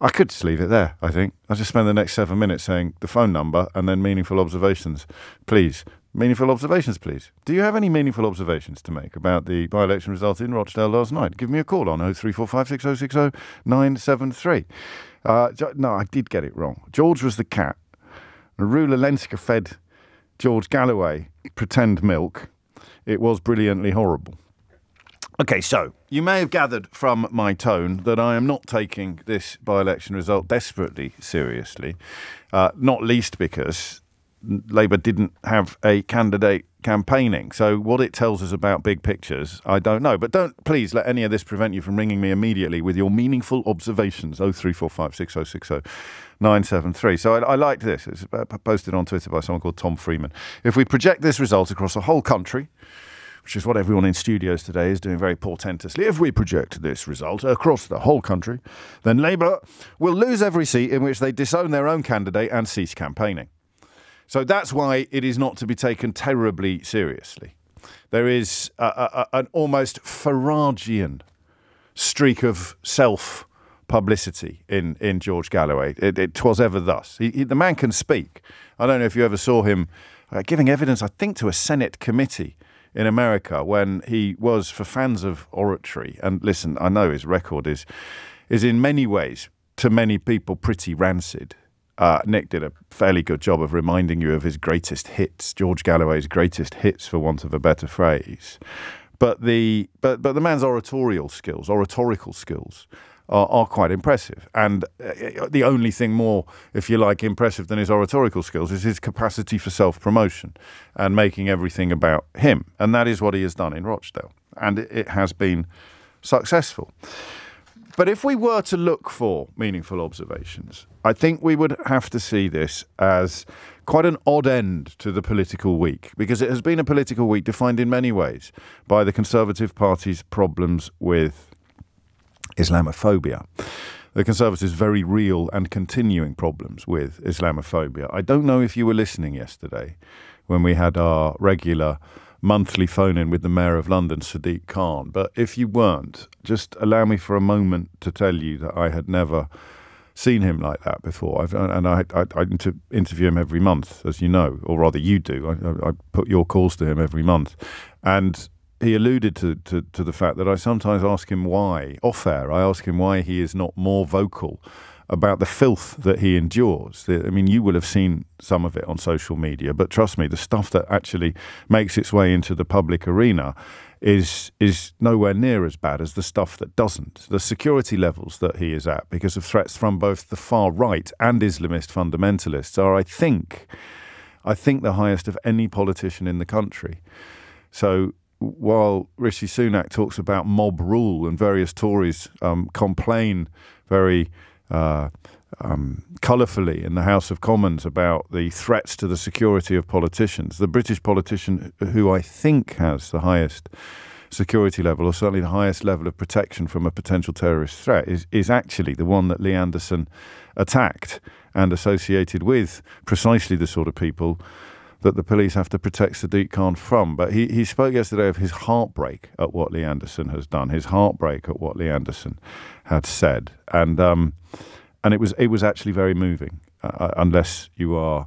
I could just leave it there, I think. I'll just spend the next seven minutes saying the phone number and then meaningful observations. Please, meaningful observations, please. Do you have any meaningful observations to make about the by election result in Rochdale last night? Give me a call on 03456060973. Uh, no, I did get it wrong. George was the cat. Rula Lenska fed George Galloway pretend milk. It was brilliantly horrible. Okay, so you may have gathered from my tone that I am not taking this by election result desperately seriously, uh, not least because Labour didn't have a candidate campaigning. So what it tells us about big pictures, I don't know. But don't please let any of this prevent you from ringing me immediately with your meaningful observations. Oh three four five six oh six oh nine seven three. So I, I liked this. It's posted on Twitter by someone called Tom Freeman. If we project this result across the whole country which is what everyone in studios today is doing very portentously. If we project this result across the whole country, then Labour will lose every seat in which they disown their own candidate and cease campaigning. So that's why it is not to be taken terribly seriously. There is a, a, an almost Faragian streak of self publicity in, in George Galloway. It, it was ever thus. He, he, the man can speak. I don't know if you ever saw him uh, giving evidence, I think, to a Senate committee in America when he was, for fans of oratory, and listen, I know his record is, is in many ways, to many people, pretty rancid. Uh, Nick did a fairly good job of reminding you of his greatest hits, George Galloway's greatest hits, for want of a better phrase. But the but but the man's oratorial skills, oratorical skills, are, are quite impressive. And uh, the only thing more, if you like, impressive than his oratorical skills is his capacity for self promotion and making everything about him. And that is what he has done in Rochdale. And it, it has been successful. But if we were to look for meaningful observations, I think we would have to see this as quite an odd end to the political week because it has been a political week defined in many ways by the Conservative Party's problems with Islamophobia. The Conservatives' very real and continuing problems with Islamophobia. I don't know if you were listening yesterday when we had our regular monthly phone in with the Mayor of London, Sadiq Khan, but if you weren't, just allow me for a moment to tell you that I had never seen him like that before. I've, uh, and I, I, I interview him every month, as you know, or rather you do. I, I, put your calls to him every month. And he alluded to, to, to, the fact that I sometimes ask him why, off air, I ask him why he is not more vocal about the filth that he endures. I mean, you will have seen some of it on social media, but trust me, the stuff that actually makes its way into the public arena is is nowhere near as bad as the stuff that doesn't. The security levels that he is at, because of threats from both the far right and Islamist fundamentalists, are, I think, I think the highest of any politician in the country. So while Rishi Sunak talks about mob rule and various Tories um, complain very uh, um, colourfully in the House of Commons about the threats to the security of politicians, the British politician who I think has the highest security level, or certainly the highest level of protection from a potential terrorist threat, is, is actually the one that Lee Anderson attacked and associated with precisely the sort of people that the police have to protect Sadiq Khan from. But he, he spoke yesterday of his heartbreak at what Lee Anderson has done, his heartbreak at what Lee Anderson had said, and um, and it was it was actually very moving. Uh, uh unless you are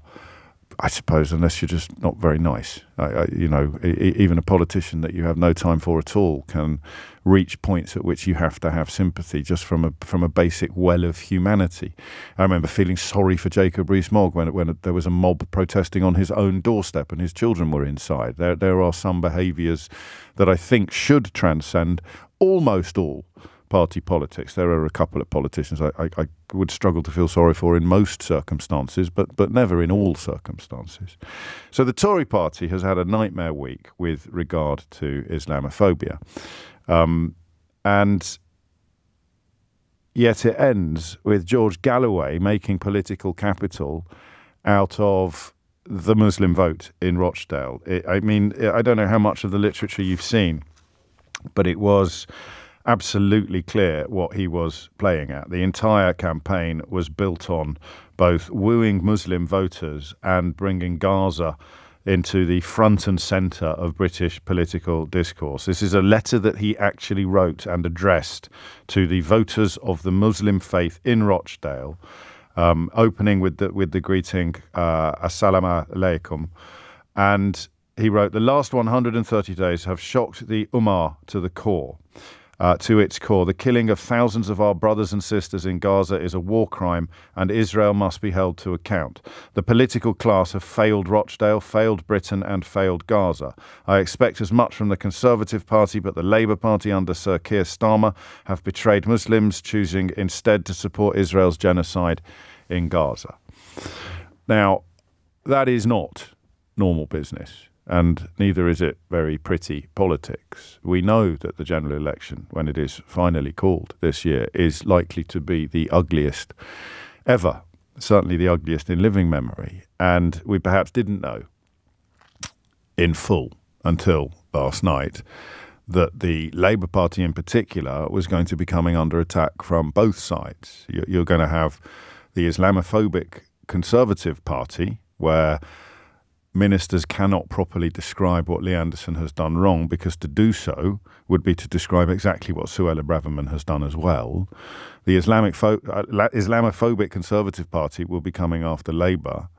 I suppose, unless you're just not very nice. I, I, you know, even a politician that you have no time for at all can reach points at which you have to have sympathy just from a from a basic well of humanity. I remember feeling sorry for Jacob Rees-Mogg when when there was a mob protesting on his own doorstep and his children were inside. There there are some behaviours that I think should transcend almost all party politics. There are a couple of politicians I, I, I, would struggle to feel sorry for in most circumstances, but but never in all circumstances. So the Tory party has had a nightmare week with regard to Islamophobia, um, and yet it ends with George Galloway making political capital out of the Muslim vote in Rochdale. It, I mean, I don't know how much of the literature you've seen, but it was absolutely clear what he was playing at. The entire campaign was built on both wooing Muslim voters and bringing Gaza into the front and centre of British political discourse. This is a letter that he actually wrote and addressed to the voters of the Muslim faith in Rochdale, um, opening with the, with the greeting uh, Assalamu alaikum. And he wrote, The last 130 days have shocked the Ummah to the core uh, to its core. The killing of thousands of our brothers and sisters in Gaza is a war crime, and Israel must be held to account. The political class have failed Rochdale, failed Britain, and failed Gaza. I expect as much from the Conservative Party, but the Labour Party under Sir Keir Starmer have betrayed Muslims, choosing instead to support Israel's genocide in Gaza. Now, that is not normal business and neither is it very pretty politics. We know that the general election, when it is finally called this year, is likely to be the ugliest ever, certainly the ugliest in living memory. And we perhaps didn't know in full until last night that the Labour Party in particular was going to be coming under attack from both sides. You're going to have the Islamophobic Conservative Party, where ministers cannot properly describe what Lee Anderson has done wrong because to do so would be to describe exactly what Suella Braverman has done as well. The Islamic uh, Islamophobic Conservative Party will be coming after Labour,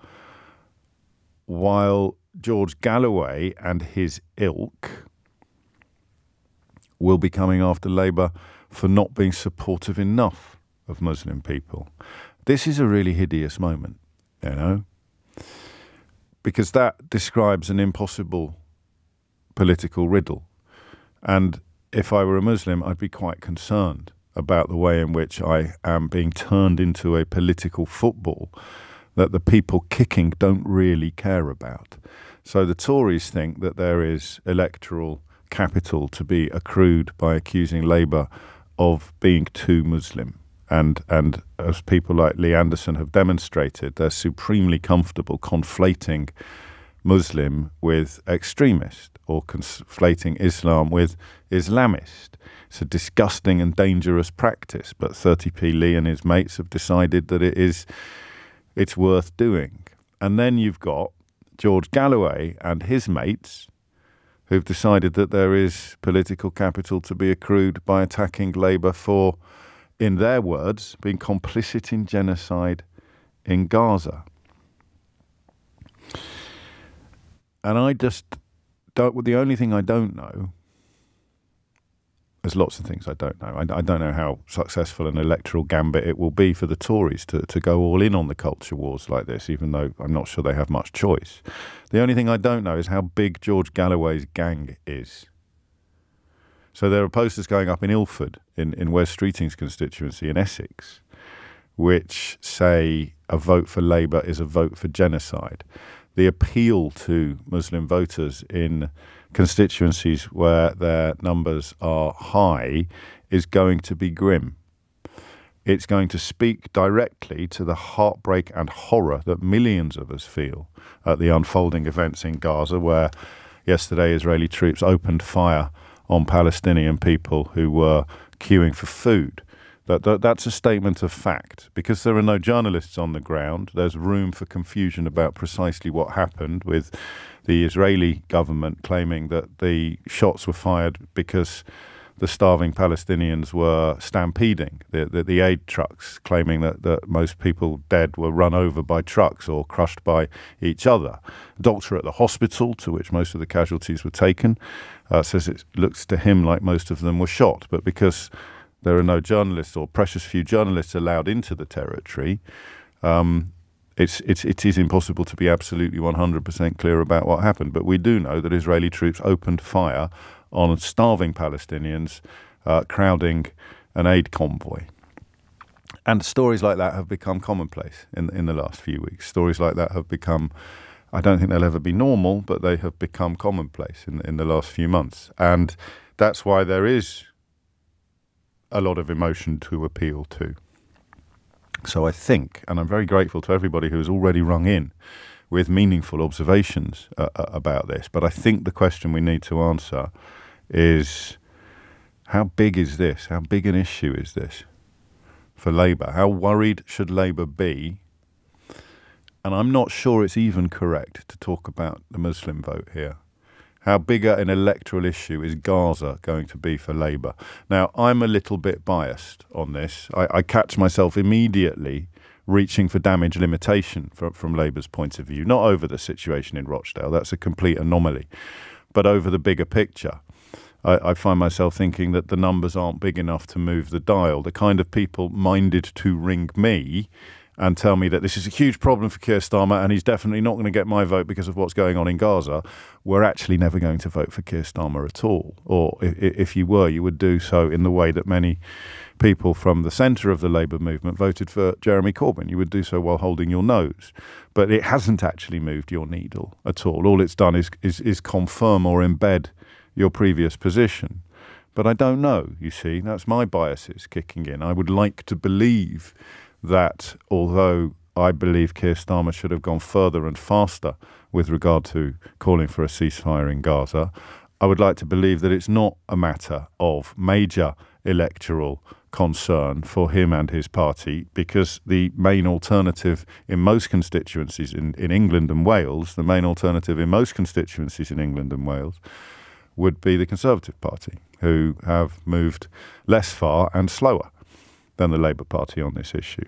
while George Galloway and his ilk will be coming after Labour for not being supportive enough of Muslim people. This is a really hideous moment, you know because that describes an impossible political riddle. And if I were a Muslim, I'd be quite concerned about the way in which I am being turned into a political football that the people kicking don't really care about. So the Tories think that there is electoral capital to be accrued by accusing Labour of being too Muslim and and as people like Lee Anderson have demonstrated, they're supremely comfortable conflating Muslim with extremist or conflating Islam with Islamist. It's a disgusting and dangerous practice, but 30p Lee and his mates have decided that it is it's worth doing. And then you've got George Galloway and his mates who've decided that there is political capital to be accrued by attacking Labour for in their words, being complicit in genocide in Gaza. And I just don't, the only thing I don't know, there's lots of things I don't know. I, I, don't know how successful an electoral gambit it will be for the Tories to, to go all in on the culture wars like this, even though I'm not sure they have much choice. The only thing I don't know is how big George Galloway's gang is. So there are posters going up in Ilford, in, in Wes Streeting's constituency in Essex, which say a vote for Labour is a vote for genocide. The appeal to Muslim voters in constituencies where their numbers are high is going to be grim. It's going to speak directly to the heartbreak and horror that millions of us feel at the unfolding events in Gaza, where yesterday Israeli troops opened fire on Palestinian people who were queuing for food. That, that, that's a statement of fact. Because there are no journalists on the ground, there's room for confusion about precisely what happened, with the Israeli government claiming that the shots were fired because the starving Palestinians were stampeding the, the, the, aid trucks, claiming that, that most people dead were run over by trucks or crushed by each other. A doctor at the hospital to which most of the casualties were taken uh, says it looks to him like most of them were shot, but because there are no journalists or precious few journalists allowed into the territory, um, it's, it's, it is impossible to be absolutely 100% clear about what happened. But we do know that Israeli troops opened fire on starving Palestinians uh, crowding an aid convoy. And stories like that have become commonplace in, in the last few weeks. Stories like that have become, I don't think they'll ever be normal, but they have become commonplace in, in the last few months. And that's why there is a lot of emotion to appeal to. So I think, and I'm very grateful to everybody who has already rung in with meaningful observations uh, uh about this, but I think the question we need to answer is how big is this? How big an issue is this for Labour? How worried should Labour be and I'm not sure it's even correct to talk about the Muslim vote here. How big an electoral issue is Gaza going to be for Labour? Now, I'm a little bit biased on this. I, I catch myself immediately reaching for damage limitation from, from Labour's point of view, not over the situation in Rochdale, that's a complete anomaly, but over the bigger picture. I, I, find myself thinking that the numbers aren't big enough to move the dial. The kind of people minded to ring me and tell me that this is a huge problem for Keir Starmer and he's definitely not going to get my vote because of what's going on in Gaza, we're actually never going to vote for Keir Starmer at all. Or if, if you were, you would do so in the way that many people from the centre of the Labour movement voted for Jeremy Corbyn. You would do so while holding your nose. But it hasn't actually moved your needle at all. All it's done is, is, is confirm or embed your previous position. But I don't know, you see. That's my biases kicking in. I would like to believe that although I believe Keir Starmer should have gone further and faster with regard to calling for a ceasefire in Gaza, I would like to believe that it's not a matter of major electoral concern for him and his party because the main alternative in most constituencies in, in England and Wales, the main alternative in most constituencies in England and Wales, would be the Conservative Party, who have moved less far and slower than the Labour Party on this issue.